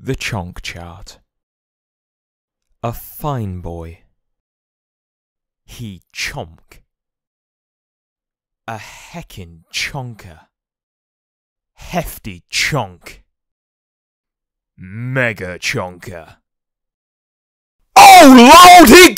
The Chonk Chart. A fine boy. He chonk. A heckin' chonker. Hefty chonk. Mega chonker. Oh Lord, he!